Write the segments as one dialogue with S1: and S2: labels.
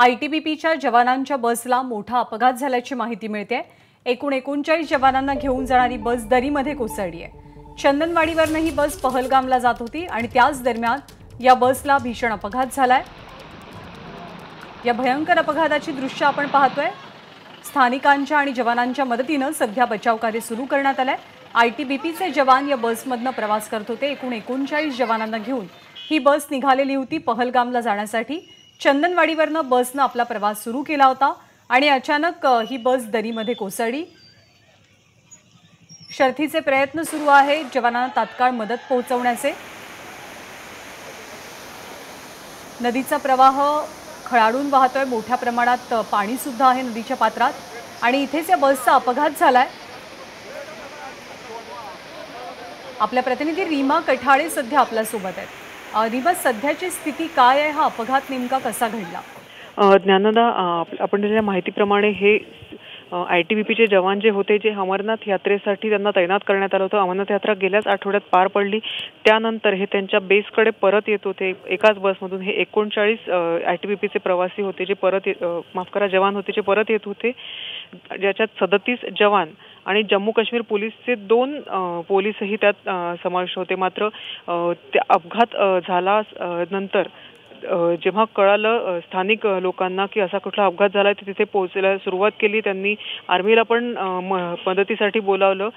S1: आयटीबीपीच्या जवानांच्या बसला मोठा अपघात झाल्याची माहिती मिळते. एकूण एकोणचाळीस जवानांना घेऊन जाणारी बस दरीमध्ये कोसळली आहे. चंदनवाडीवरनं ही बस पहलगामला जात होती आणि त्याच दरम्यान या बसला भीषण अपघात झालाय. या भयंकर अपघाताची दृश्य आपण पाहतोय. स्थानिकांच्या आणि जवानांच्या मदतीनं सध्या बचाव कार्य सुरू करण्यात आलंय. आयटीबीपीचे जवान या बसमधनं प्रवास करत होते. एकूण एकोणचाळीस जवानांना घेऊन ही बस निघालेली होती पहलगामला जाण्यासाठी. चंदनवाडीवरनं बसनं आपला प्रवास सुरू केला होता आणि अचानक ही बस दरीमध्ये कोसळली. शर्थीचे प्रयत्न सुरू आहेत जवानांना तात्काळ मदत पोहोचवण्याचे. नदीचा प्रवाह खळाडून वाहतोय मोठ्या प्रमाणात पाणीसुद्धा आहे नदीच्या पात्रात आणि इथेच या बसचा अपघात झालाय. आपल्या प्रतिनिधी रीमा कठाळे सध्या आपल्यासोबत आहेत. अ, सध्याची स्थिती काय आहे? हा अपघात नेमका कसा घडला?
S2: ज्ञानदा आपण दिलेल्या माहितीप्रमाणे हे आय टी बी पीचे जवान जे होते जे अमरनाथ यात्रेसाठी त्यांना तैनात करण्यात आलं होतं. अमरनाथ यात्रा गेल्याच आठवड्यात पार पडली. त्यानंतर हे त्यांच्या बेसकडे परत येत होते. एकाच बसमधून हे एकोणचाळीस आय टी बी पीचे प्रवासी होते जे परत ये- माफ करा जवान होते जे परत येत होते. ज्याच्यात सदतीस जवान आणि जम्मू काश्मीर पोलीसचे दोन पोलीसही त्यात समाविष्ट होते. मात्र ते अपघात झाला नंतर जेव्हा कळालं स्थानिक लोकांना की असा कुठला अपघात झाला तर तिथे पोहोचायला सुरुवात केली. त्यांनी आर्मीला पण मदतीसाठी बोलावलं.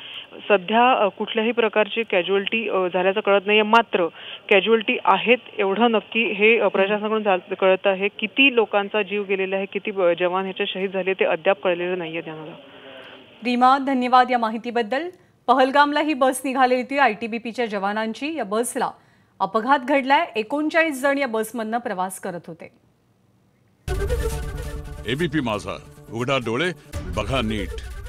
S2: सध्या कुठल्याही प्रकारची कॅज्युअल्टी झाल्याचं कळत नाहीये. मात्र कॅज्युअल्टी आहेत एवढं नक्की हे प्रशासनाकडून कळत आहे. किती लोकांचा जीव गेलेला आहे किती जवान ह्याचे शहीद झाले ते अद्याप कळलेलं नाहीये त्यांना.
S1: रीमा धन्यवाद या माहितीबद्दल. पहलगामला ही बस निघालेली होती आयटीबीपीच्या जवानांची. या बसला अपघात घडलाय. एकोणचाळीस जण या बसमधनं प्रवास करत होते.
S3: एबीपी माझा. उघडा डोळे बघा नीट.